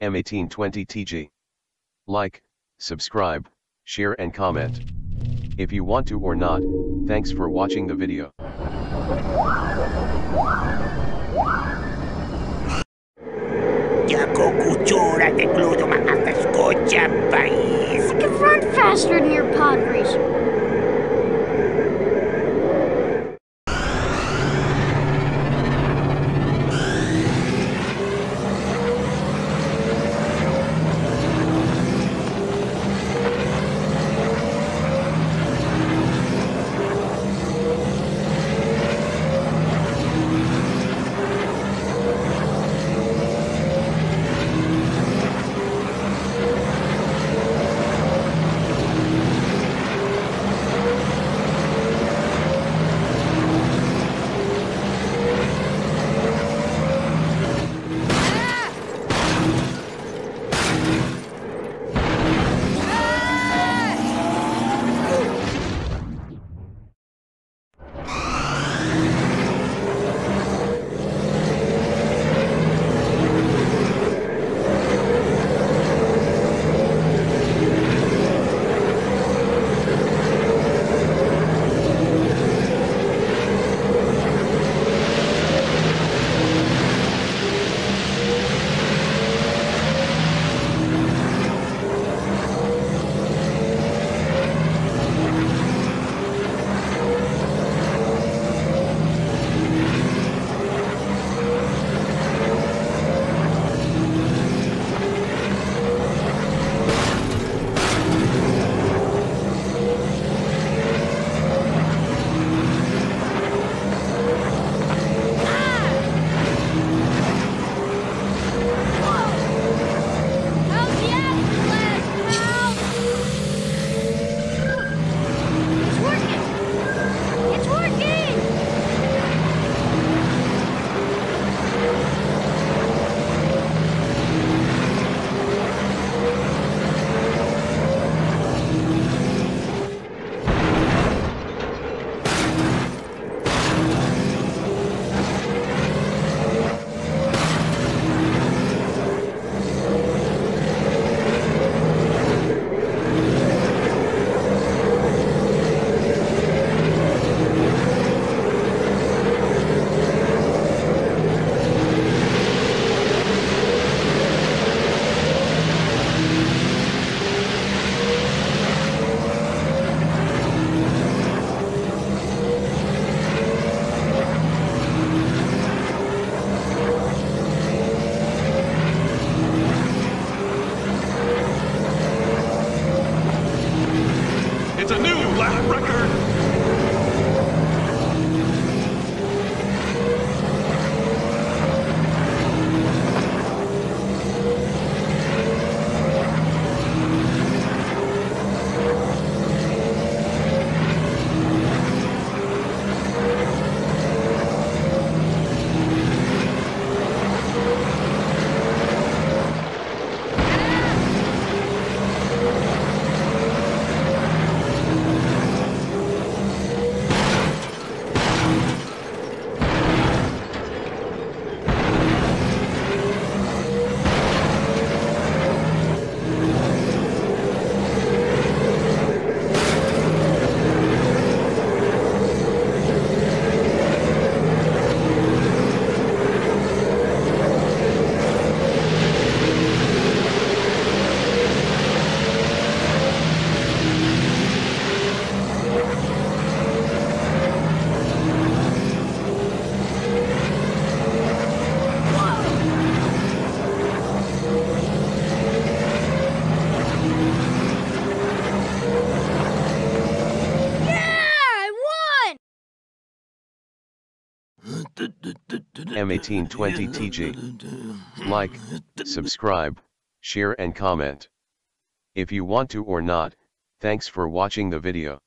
M1820TG. Like, subscribe, share and comment. If you want to or not, thanks for watching the video. Jako kutsura te kludo makakaskocha país. It can run faster than your pod racer. Lap record. M1820TG. Like, subscribe, share and comment. If you want to or not, thanks for watching the video.